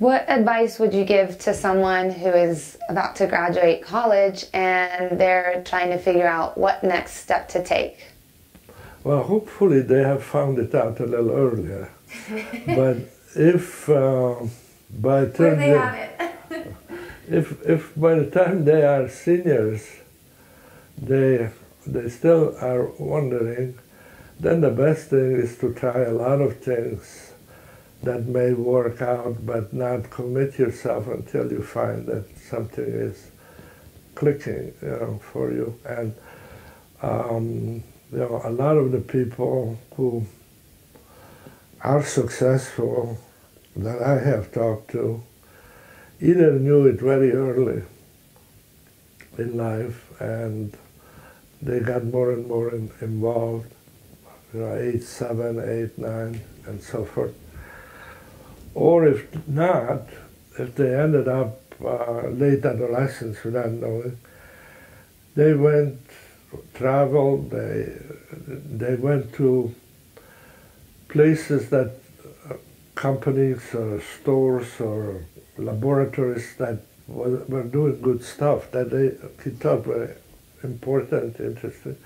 What advice would you give to someone who is about to graduate college and they're trying to figure out what next step to take? Well, hopefully they have found it out a little earlier. but if uh, by the time they have if if by the time they are seniors, they they still are wondering, then the best thing is to try a lot of things that may work out, but not commit yourself until you find that something is clicking, you know, for you. And um, you know, a lot of the people who are successful that I have talked to either knew it very early in life and they got more and more in, involved, you know, eight, seven, eight, nine, and so forth. Or if not, if they ended up uh, late adolescence without knowing, they went, traveled, they, they went to places that uh, companies or stores or laboratories that were, were doing good stuff that they thought were important, interesting,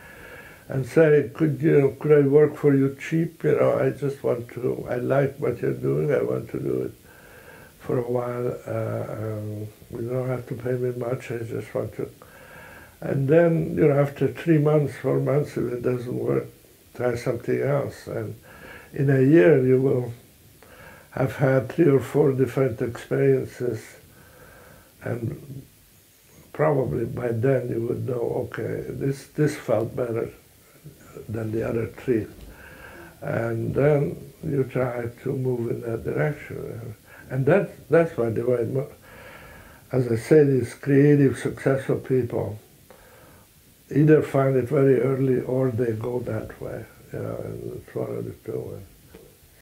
and say, could you, could I work for you cheap? You know, I just want to, I like what you're doing, I want to do it for a while. Uh, um, you don't have to pay me much, I just want to. And then, you know, after three months, four months, if it doesn't work, try something else. And in a year, you will have had three or four different experiences and probably by then you would know, okay, this, this felt better than the other three. And then you try to move in that direction. And that, that's why the way, as I say, these creative, successful people either find it very early or they go that way. You know, and it's one of the two.